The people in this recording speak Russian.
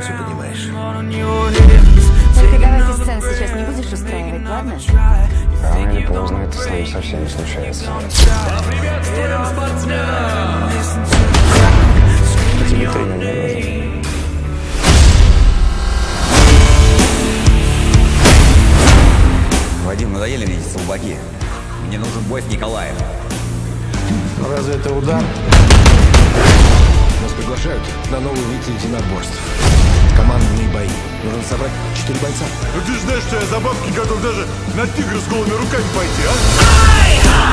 сама все понимаешь. Ты давайте сцен сейчас не будешь устраивать, ладно? Рано или поздно это с нами совсем не случается. Поприветствуем спортсмена! Тебе тренер не нужен. Вадим, надоели мне эти слабаки. Мне нужен бой с Николаем. Ну, разве это удар? Приглашают на новый вид единоборств. Командные бои. Нужно собрать четыре бойца. Ну ты же знаешь, что я за бабки готов даже на тигра с голыми руками пойти, а?